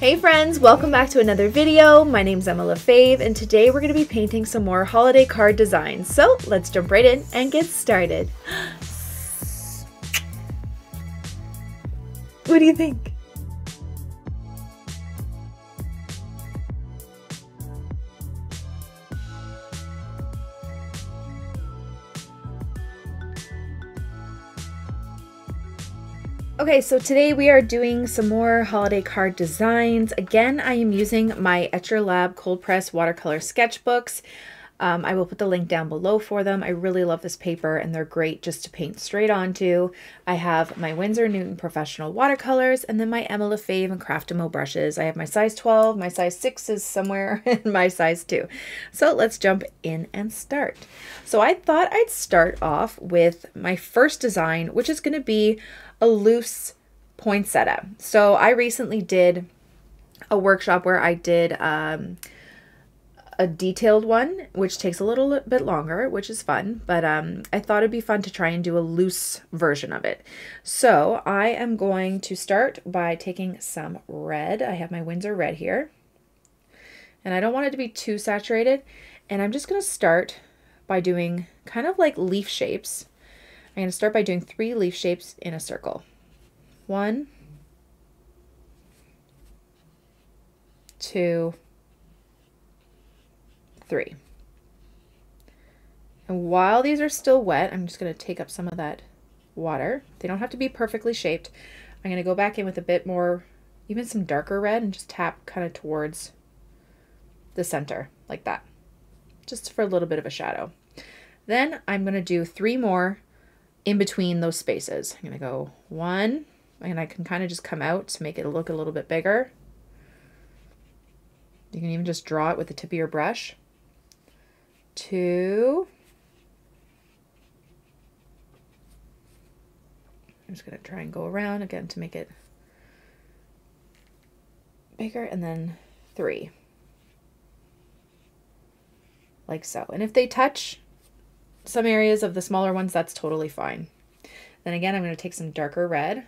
Hey friends, welcome back to another video. My name's Emma Lefebvre and today we're going to be painting some more holiday card designs. So let's jump right in and get started. What do you think? Okay, so today we are doing some more holiday card designs. Again, I am using my Etchr Lab Cold Press Watercolor Sketchbooks. Um, I will put the link down below for them. I really love this paper and they're great just to paint straight onto. I have my Winsor Newton Professional Watercolors and then my Emma Lefebvre and Craftamo brushes. I have my size 12, my size 6 is somewhere, and my size 2. So let's jump in and start. So I thought I'd start off with my first design, which is going to be a loose poinsettia. So I recently did a workshop where I did um, a detailed one, which takes a little bit longer, which is fun, but um, I thought it'd be fun to try and do a loose version of it. So I am going to start by taking some red. I have my Winsor red here, and I don't want it to be too saturated. And I'm just going to start by doing kind of like leaf shapes I'm going to start by doing three leaf shapes in a circle. One, two, three. And while these are still wet, I'm just going to take up some of that water. They don't have to be perfectly shaped. I'm going to go back in with a bit more, even some darker red, and just tap kind of towards the center, like that, just for a little bit of a shadow. Then I'm going to do three more in between those spaces. I'm going to go one, and I can kind of just come out to make it look a little bit bigger. You can even just draw it with the tip of your brush. Two. I'm just going to try and go around again to make it bigger, and then three. Like so. And if they touch, some areas of the smaller ones, that's totally fine. Then again, I'm going to take some darker red.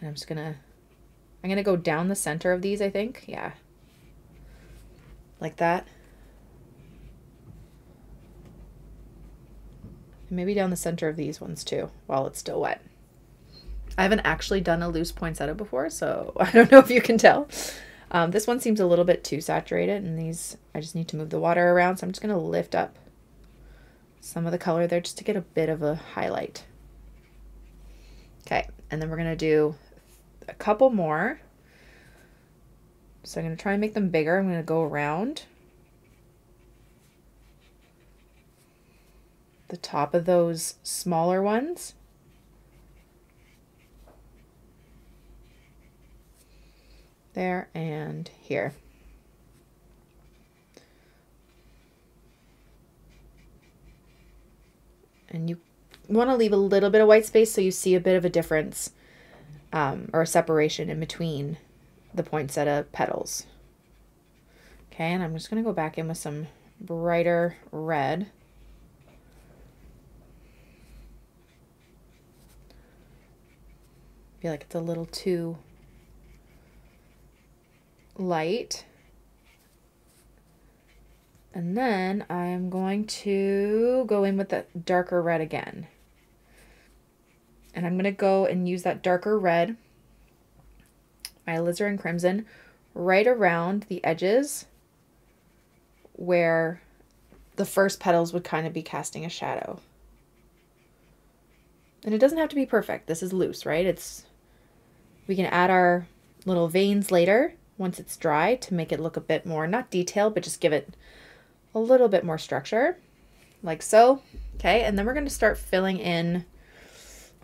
And I'm just going to, I'm going to go down the center of these, I think. Yeah. Like that. And maybe down the center of these ones too, while it's still wet. I haven't actually done a loose poinsettia before, so I don't know if you can tell. Um, this one seems a little bit too saturated, and these, I just need to move the water around, so I'm just going to lift up some of the color there just to get a bit of a highlight. Okay, and then we're going to do a couple more. So I'm going to try and make them bigger. I'm going to go around the top of those smaller ones. There and here. and you want to leave a little bit of white space so you see a bit of a difference um, or a separation in between the poinsettia petals. Okay, and I'm just going to go back in with some brighter red. Feel like it's a little too light. And then I'm going to go in with the darker red again. And I'm going to go and use that darker red, my alizarin crimson, right around the edges where the first petals would kind of be casting a shadow. And it doesn't have to be perfect. This is loose, right? It's we can add our little veins later once it's dry to make it look a bit more not detailed, but just give it a little bit more structure, like so. Okay, and then we're going to start filling in,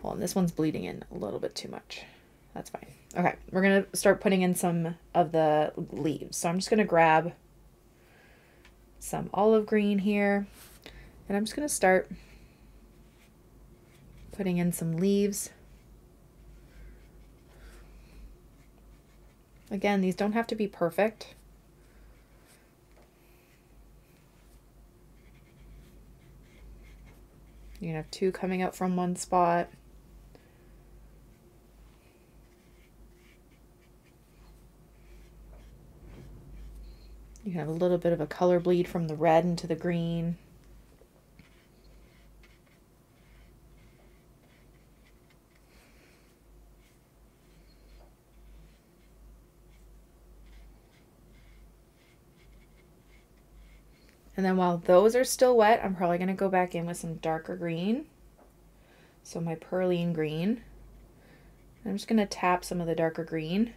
well, this one's bleeding in a little bit too much. That's fine. Okay, we're going to start putting in some of the leaves. So I'm just going to grab some olive green here, and I'm just going to start putting in some leaves. Again, these don't have to be perfect. You can have two coming out from one spot. You can have a little bit of a color bleed from the red into the green. And then while those are still wet, I'm probably going to go back in with some darker green. So my perylene green. I'm just going to tap some of the darker green.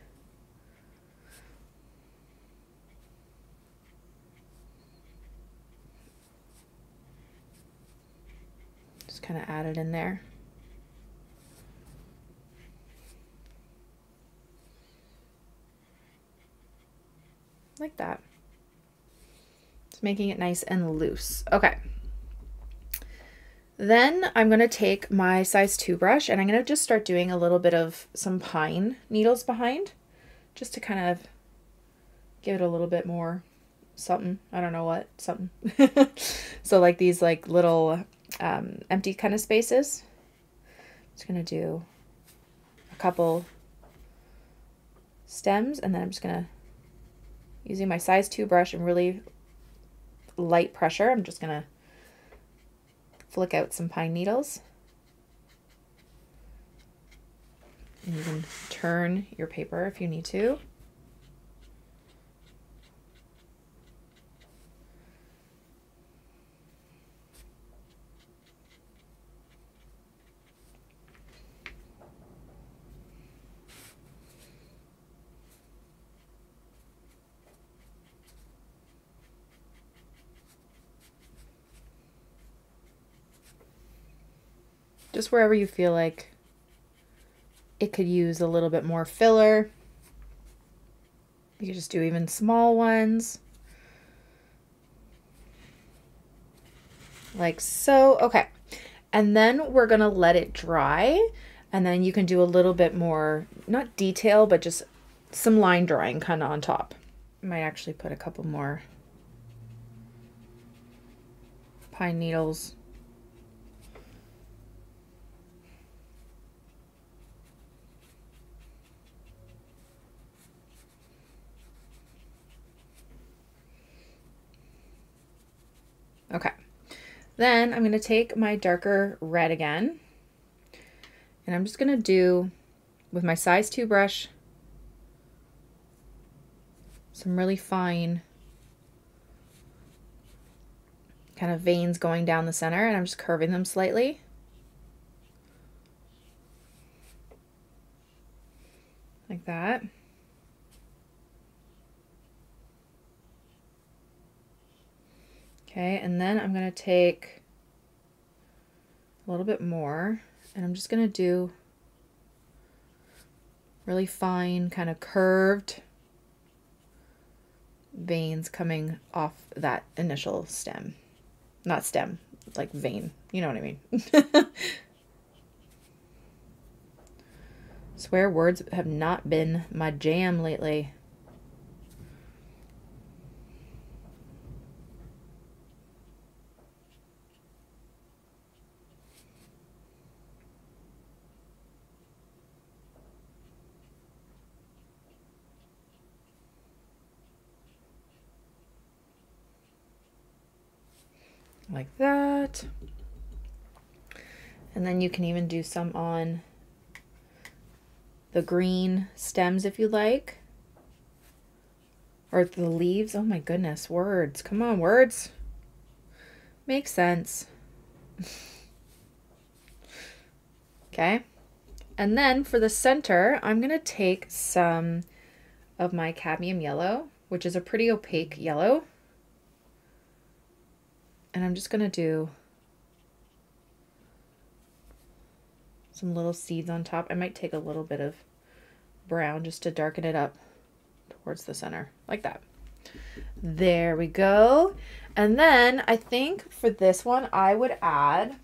Just kind of add it in there. Like that making it nice and loose. Okay. Then I'm going to take my size 2 brush and I'm going to just start doing a little bit of some pine needles behind just to kind of give it a little bit more something. I don't know what, something. so like these like little um, empty kind of spaces. Just going to do a couple stems and then I'm just going to using my size 2 brush and really light pressure. I'm just going to flick out some pine needles. And you can turn your paper if you need to. Just wherever you feel like it could use a little bit more filler. You could just do even small ones. Like so. Okay. And then we're going to let it dry. And then you can do a little bit more, not detail, but just some line drawing kind of on top. I might actually put a couple more pine needles Okay. Then I'm going to take my darker red again. And I'm just going to do, with my size 2 brush, some really fine kind of veins going down the center. And I'm just curving them slightly. Like that. Okay, and then I'm going to take a little bit more and I'm just going to do really fine kind of curved veins coming off that initial stem. Not stem, like vein. You know what I mean. Swear words have not been my jam lately. like that. And then you can even do some on the green stems if you like. Or the leaves. Oh my goodness, words. Come on, words. Makes sense. okay. And then for the center, I'm going to take some of my cadmium yellow, which is a pretty opaque yellow. And I'm just going to do some little seeds on top. I might take a little bit of brown just to darken it up towards the center, like that. There we go. And then I think for this one, I would add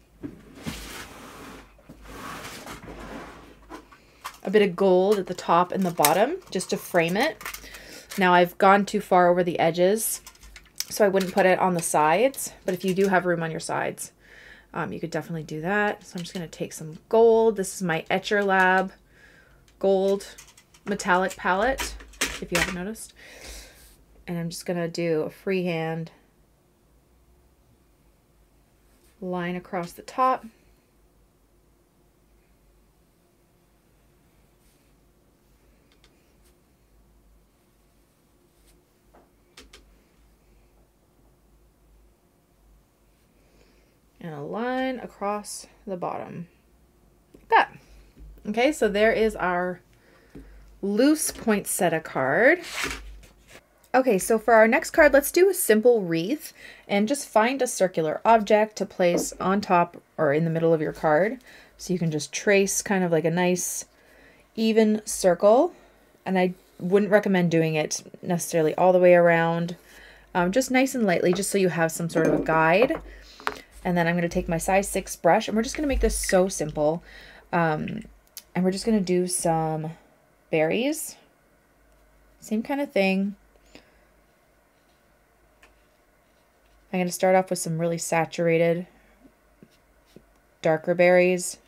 a bit of gold at the top and the bottom just to frame it. Now I've gone too far over the edges so I wouldn't put it on the sides, but if you do have room on your sides, um, you could definitely do that. So I'm just going to take some gold. This is my Etchr Lab gold metallic palette, if you haven't noticed. And I'm just going to do a freehand line across the top. And a line across the bottom. Like that. Okay, so there is our loose poinsettia card. Okay, so for our next card, let's do a simple wreath and just find a circular object to place on top or in the middle of your card. So you can just trace kind of like a nice even circle. And I wouldn't recommend doing it necessarily all the way around. Um, just nice and lightly, just so you have some sort of a guide. And then I'm going to take my size 6 brush, and we're just going to make this so simple. Um, and we're just going to do some berries. Same kind of thing. I'm going to start off with some really saturated, darker berries.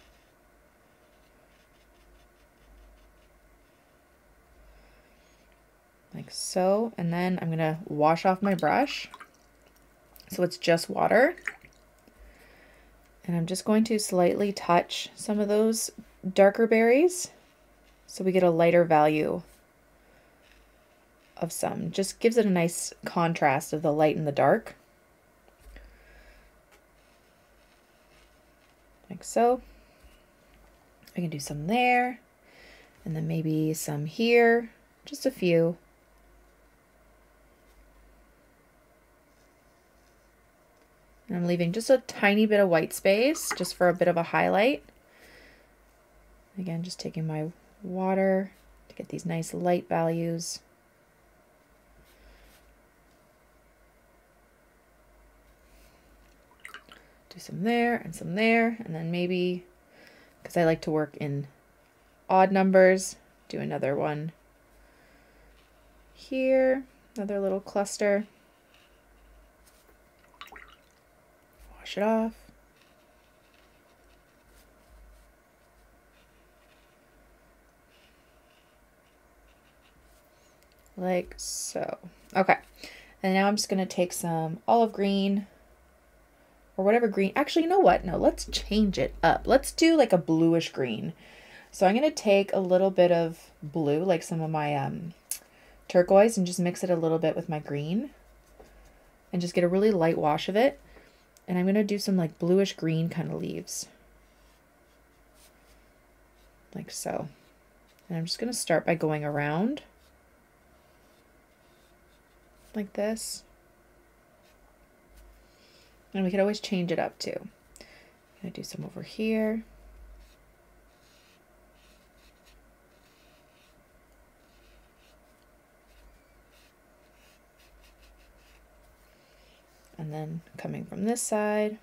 Like so. And then I'm going to wash off my brush. So it's just water. And I'm just going to slightly touch some of those darker berries so we get a lighter value of some. Just gives it a nice contrast of the light and the dark. Like so. I can do some there and then maybe some here, just a few. And I'm leaving just a tiny bit of white space just for a bit of a highlight. Again, just taking my water to get these nice light values. Do some there and some there, and then maybe, because I like to work in odd numbers, do another one here, another little cluster. It off. Like so. Okay. And now I'm just going to take some olive green or whatever green. Actually, you know what? No, let's change it up. Let's do like a bluish green. So I'm going to take a little bit of blue, like some of my um, turquoise, and just mix it a little bit with my green. And just get a really light wash of it. And I'm going to do some like bluish green kind of leaves. Like so. And I'm just going to start by going around. Like this. And we could always change it up too. I'm going to do some over here. And then coming from this side.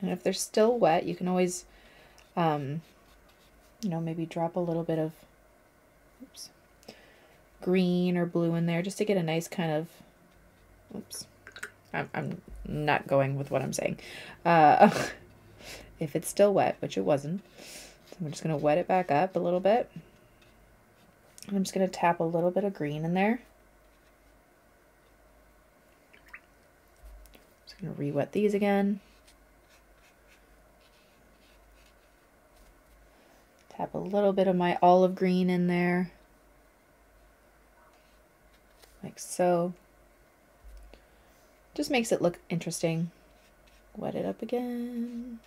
And if they're still wet, you can always, um, you know, maybe drop a little bit of oops, green or blue in there just to get a nice kind of, oops, I'm, I'm not going with what I'm saying. Uh, if it's still wet, which it wasn't, I'm just going to wet it back up a little bit. I'm just going to tap a little bit of green in there. Just going to re-wet these again. Tap a little bit of my olive green in there. Like so. Just makes it look interesting. Wet it up again.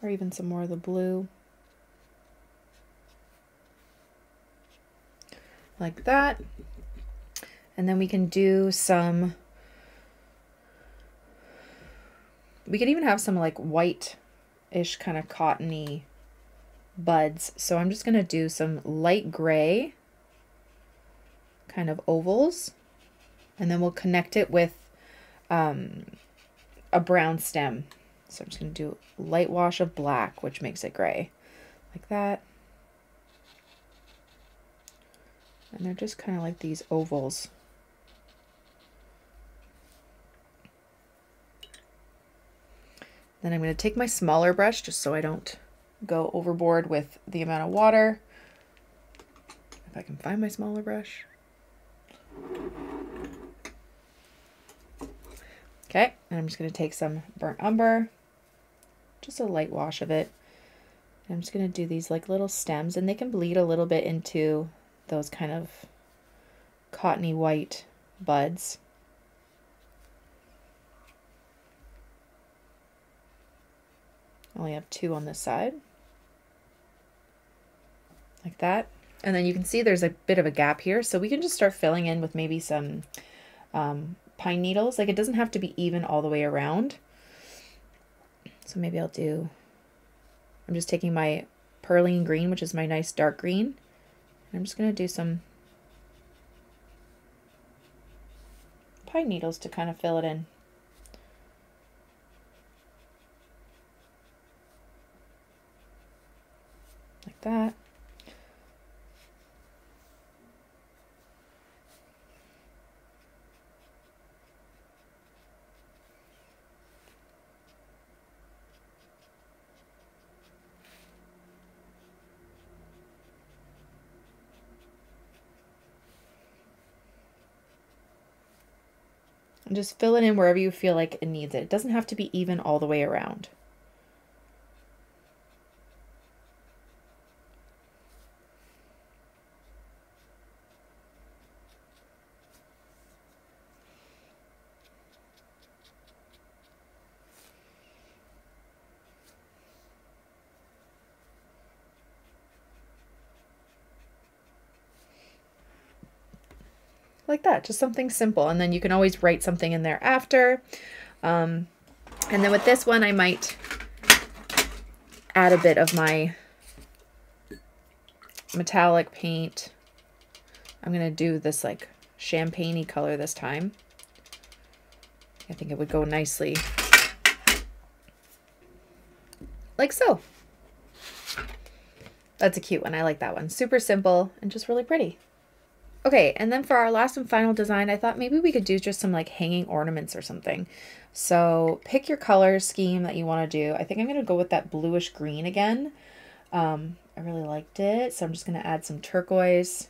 Or even some more of the blue. Like that. And then we can do some, we could even have some like white-ish kind of cottony buds. So I'm just going to do some light gray kind of ovals and then we'll connect it with um, a brown stem. So I'm just going to do light wash of black, which makes it gray. Like that. And they're just kind of like these ovals. Then I'm going to take my smaller brush just so I don't go overboard with the amount of water. If I can find my smaller brush. Okay, and I'm just going to take some burnt umber, just a light wash of it. I'm just going to do these like little stems and they can bleed a little bit into those kind of cottony white buds. I only have two on this side. Like that. And then you can see there's a bit of a gap here. So we can just start filling in with maybe some um, pine needles. Like it doesn't have to be even all the way around. So maybe I'll do, I'm just taking my Perylene green, which is my nice dark green. I'm just going to do some pine needles to kind of fill it in. That. And just fill it in wherever you feel like it needs it. It doesn't have to be even all the way around. That, just something simple. And then you can always write something in there after. Um, and then with this one, I might add a bit of my metallic paint. I'm going to do this like champagne color this time. I think it would go nicely like so. That's a cute one. I like that one. Super simple and just really pretty. Okay, and then for our last and final design, I thought maybe we could do just some like hanging ornaments or something. So pick your color scheme that you want to do. I think I'm going to go with that bluish green again. Um, I really liked it, so I'm just going to add some turquoise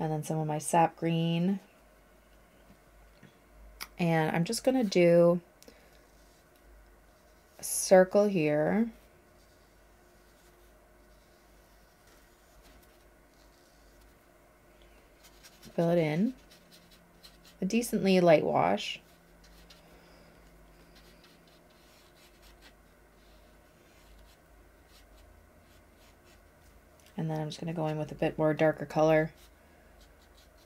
and then some of my sap green. And I'm just going to do a circle here. Fill it in. A decently light wash. And then I'm just going to go in with a bit more darker color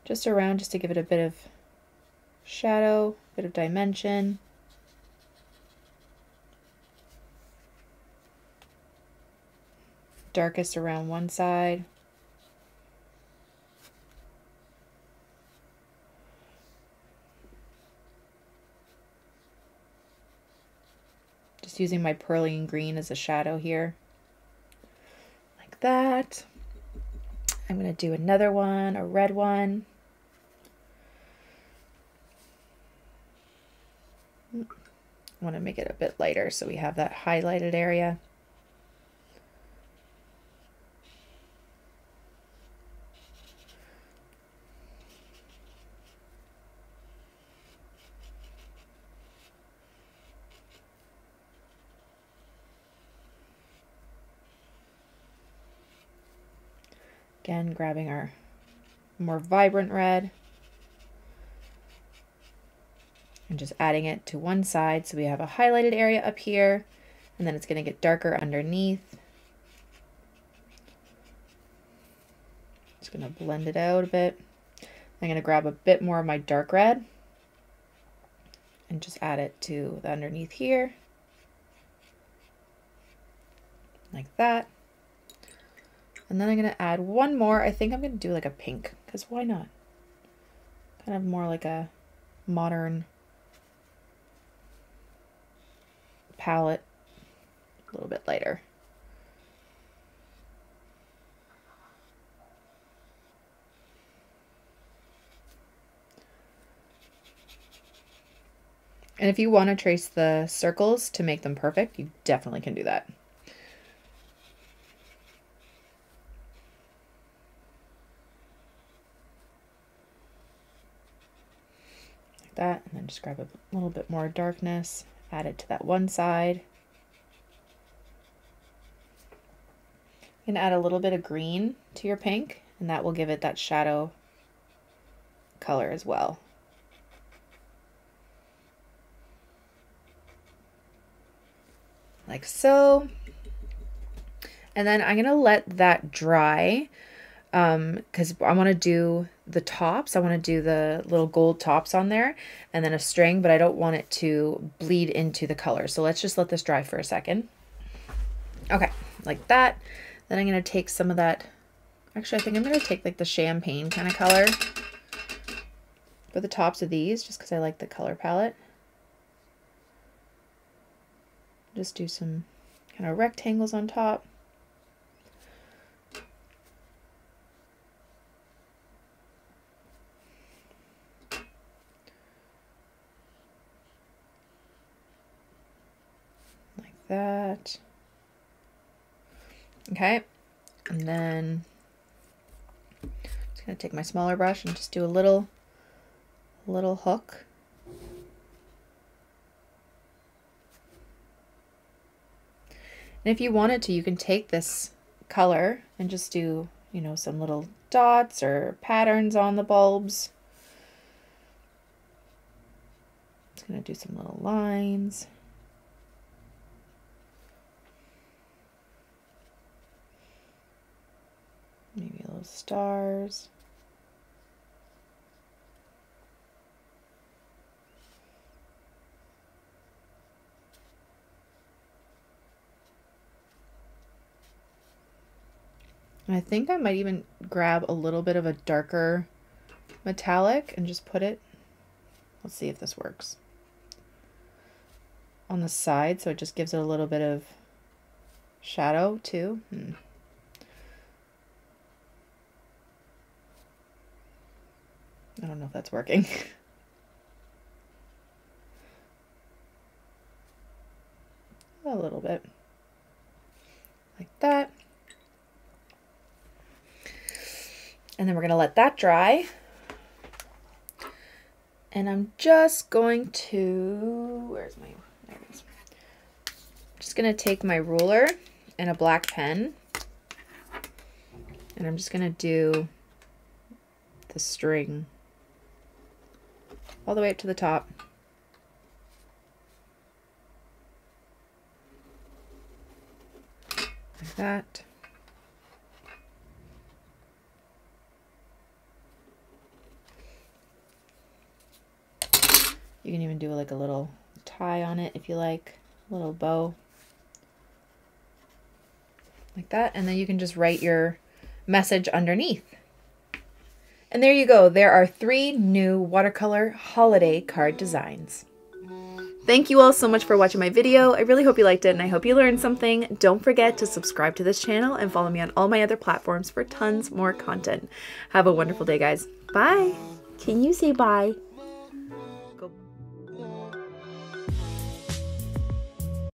just around just to give it a bit of shadow, a bit of dimension. Darkest around one side. Using my Perylene green as a shadow here. Like that. I'm going to do another one, a red one. I want to make it a bit lighter so we have that highlighted area. Again, grabbing our more vibrant red and just adding it to one side so we have a highlighted area up here and then it's going to get darker underneath. Just going to blend it out a bit. I'm going to grab a bit more of my dark red and just add it to the underneath here like that. And then I'm going to add one more. I think I'm going to do like a pink because why not? Kind of more like a modern palette a little bit lighter. And if you want to trace the circles to make them perfect, you definitely can do that. That, and then just grab a little bit more darkness, add it to that one side. You can add a little bit of green to your pink, and that will give it that shadow color as well. like so. And then I'm going to let that dry because um, I want to do the tops. I want to do the little gold tops on there and then a string, but I don't want it to bleed into the color. So let's just let this dry for a second. Okay, like that. Then I'm going to take some of that. Actually, I think I'm going to take like the champagne kind of color for the tops of these just because I like the color palette. Just do some kind of rectangles on top. Like that. Okay, and then I'm just going to take my smaller brush and just do a little, little hook. And if you wanted to, you can take this color and just do, you know, some little dots or patterns on the bulbs. It's going to do some little lines. Maybe little stars. I think I might even grab a little bit of a darker metallic and just put it, let's see if this works, on the side so it just gives it a little bit of shadow too. Hmm. I don't know if that's working. a little bit. Like that. And then we're going to let that dry. And I'm just going to, where's my, there it is. Just going to take my ruler and a black pen. And I'm just going to do the string all the way up to the top. Like that. You can even do like a little tie on it if you like, a little bow. Like that. And then you can just write your message underneath. And there you go. There are three new watercolor holiday card designs. Thank you all so much for watching my video. I really hope you liked it and I hope you learned something. Don't forget to subscribe to this channel and follow me on all my other platforms for tons more content. Have a wonderful day, guys. Bye. Can you say bye?